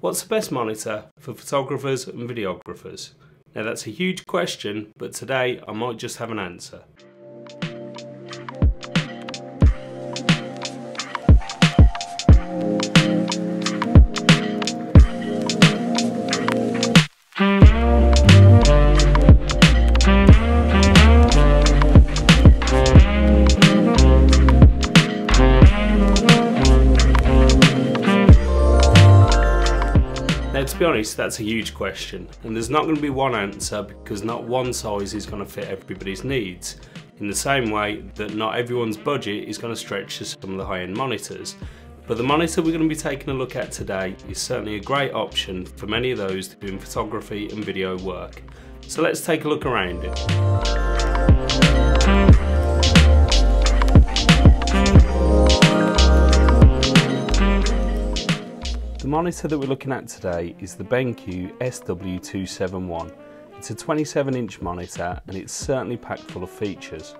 What's the best monitor for photographers and videographers? Now that's a huge question, but today I might just have an answer. To be honest, that's a huge question, and there's not going to be one answer because not one size is going to fit everybody's needs. In the same way that not everyone's budget is going to stretch to some of the high end monitors. But the monitor we're going to be taking a look at today is certainly a great option for many of those doing photography and video work. So let's take a look around it. Monitor that we're looking at today is the BenQ SW271. It's a 27 inch monitor and it's certainly packed full of features.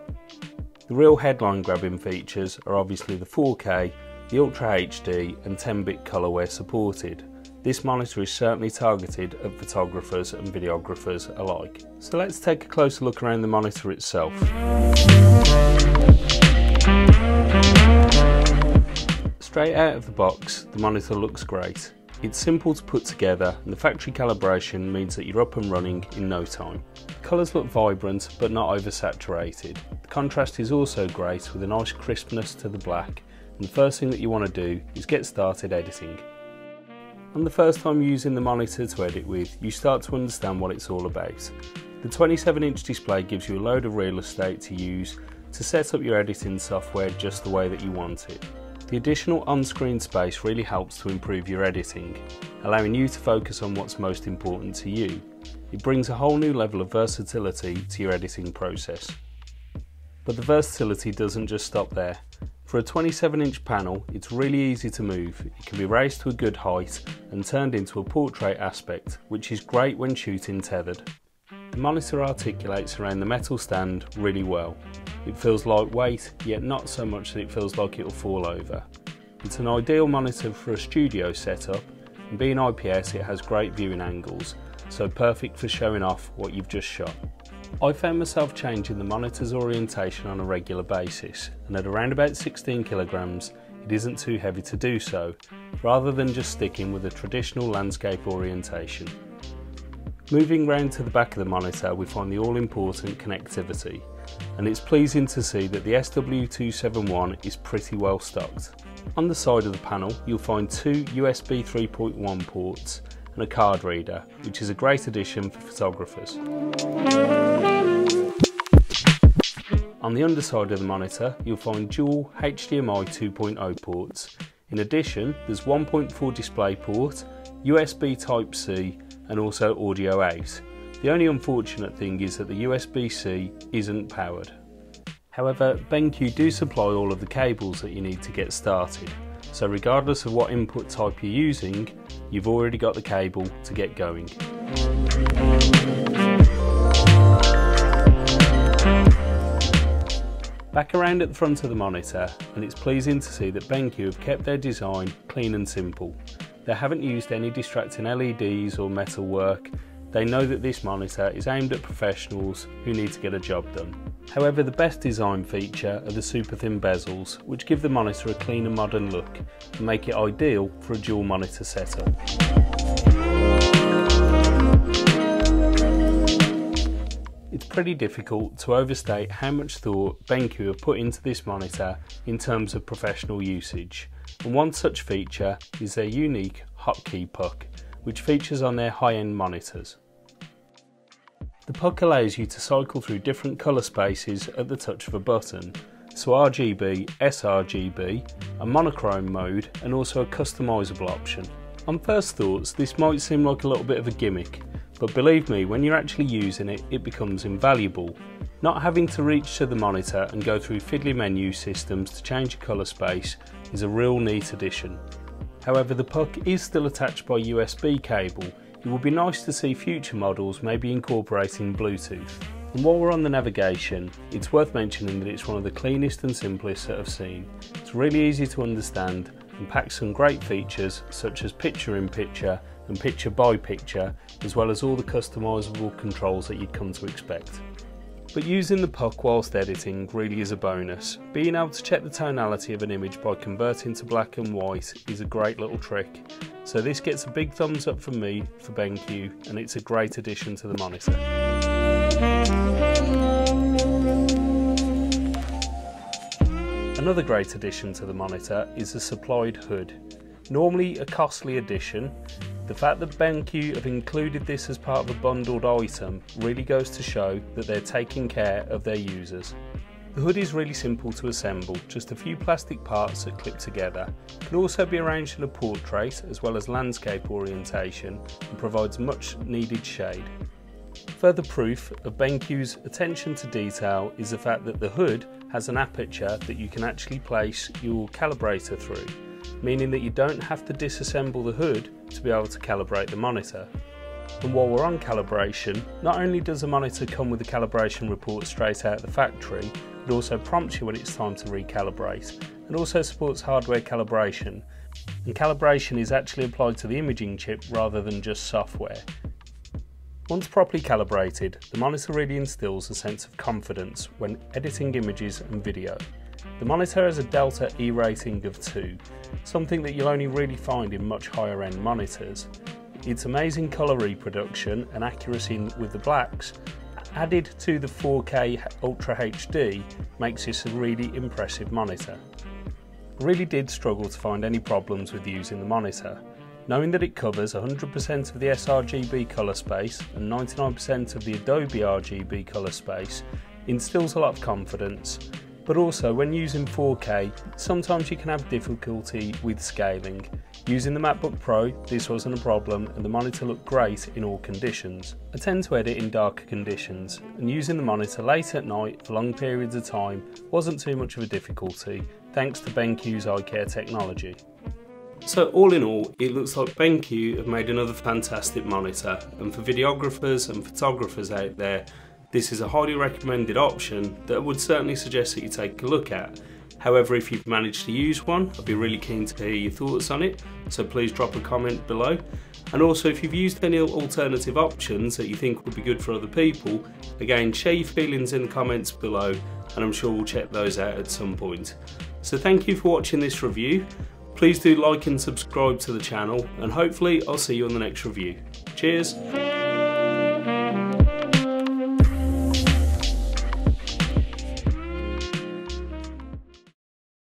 The real headline grabbing features are obviously the 4K, the Ultra HD and 10-bit colour where supported. This monitor is certainly targeted at photographers and videographers alike. So let's take a closer look around the monitor itself. Straight out of the box, the monitor looks great. It's simple to put together and the factory calibration means that you're up and running in no time. The colours look vibrant but not oversaturated. The contrast is also great with a nice crispness to the black and the first thing that you want to do is get started editing. On the first time using the monitor to edit with, you start to understand what it's all about. The 27 inch display gives you a load of real estate to use to set up your editing software just the way that you want it. The additional on-screen space really helps to improve your editing, allowing you to focus on what's most important to you. It brings a whole new level of versatility to your editing process. But the versatility doesn't just stop there. For a 27 inch panel, it's really easy to move. It can be raised to a good height and turned into a portrait aspect, which is great when shooting tethered. The monitor articulates around the metal stand really well, it feels lightweight, yet not so much that it feels like it'll fall over. It's an ideal monitor for a studio setup, and being IPS it has great viewing angles, so perfect for showing off what you've just shot. I found myself changing the monitor's orientation on a regular basis, and at around about 16 kilograms, it isn't too heavy to do so, rather than just sticking with a traditional landscape orientation. Moving round to the back of the monitor we find the all important connectivity and it's pleasing to see that the SW271 is pretty well stocked. On the side of the panel you'll find two USB 3.1 ports and a card reader which is a great addition for photographers. On the underside of the monitor you'll find dual HDMI 2.0 ports. In addition there's 1.4 DisplayPort, USB Type-C and also audio out. The only unfortunate thing is that the USB-C isn't powered. However, BenQ do supply all of the cables that you need to get started, so regardless of what input type you're using, you've already got the cable to get going. Back around at the front of the monitor, and it's pleasing to see that BenQ have kept their design clean and simple. They haven't used any distracting LEDs or metal work. They know that this monitor is aimed at professionals who need to get a job done. However, the best design feature are the super thin bezels, which give the monitor a clean and modern look and make it ideal for a dual monitor setup. It's pretty difficult to overstate how much thought BenQ have put into this monitor in terms of professional usage and one such feature is their unique hotkey puck, which features on their high-end monitors. The puck allows you to cycle through different colour spaces at the touch of a button, so RGB, sRGB, a monochrome mode and also a customisable option. On first thoughts this might seem like a little bit of a gimmick, but believe me when you're actually using it it becomes invaluable. Not having to reach to the monitor and go through fiddly menu systems to change a colour space is a real neat addition. However, the puck is still attached by USB cable. It would be nice to see future models maybe incorporating Bluetooth. And while we're on the navigation, it's worth mentioning that it's one of the cleanest and simplest that I've seen. It's really easy to understand and packs some great features such as picture in picture and picture by picture as well as all the customisable controls that you'd come to expect. But using the puck whilst editing really is a bonus. Being able to check the tonality of an image by converting to black and white is a great little trick. So this gets a big thumbs up from me for BenQ and it's a great addition to the monitor. Another great addition to the monitor is the supplied hood. Normally a costly addition, the fact that BenQ have included this as part of a bundled item really goes to show that they're taking care of their users. The hood is really simple to assemble, just a few plastic parts that clip together. It can also be arranged in a portrait as well as landscape orientation and provides much needed shade. Further proof of BenQ's attention to detail is the fact that the hood has an aperture that you can actually place your calibrator through meaning that you don't have to disassemble the hood to be able to calibrate the monitor. And while we're on calibration, not only does the monitor come with a calibration report straight out of the factory, it also prompts you when it's time to recalibrate, and also supports hardware calibration. And calibration is actually applied to the imaging chip rather than just software. Once properly calibrated, the monitor really instills a sense of confidence when editing images and video. The monitor has a Delta E rating of 2, something that you'll only really find in much higher end monitors. Its amazing colour reproduction and accuracy with the blacks, added to the 4K Ultra HD, makes this a really impressive monitor. I really did struggle to find any problems with using the monitor. Knowing that it covers 100% of the sRGB colour space and 99% of the Adobe RGB colour space instills a lot of confidence but also when using 4K, sometimes you can have difficulty with scaling. Using the MacBook Pro, this wasn't a problem and the monitor looked great in all conditions. I tend to edit in darker conditions, and using the monitor late at night for long periods of time wasn't too much of a difficulty, thanks to BenQ's iCare technology. So all in all, it looks like BenQ have made another fantastic monitor, and for videographers and photographers out there, this is a highly recommended option that I would certainly suggest that you take a look at. However, if you've managed to use one, I'd be really keen to hear your thoughts on it, so please drop a comment below. And also, if you've used any alternative options that you think would be good for other people, again, share your feelings in the comments below, and I'm sure we'll check those out at some point. So thank you for watching this review. Please do like and subscribe to the channel, and hopefully I'll see you on the next review. Cheers!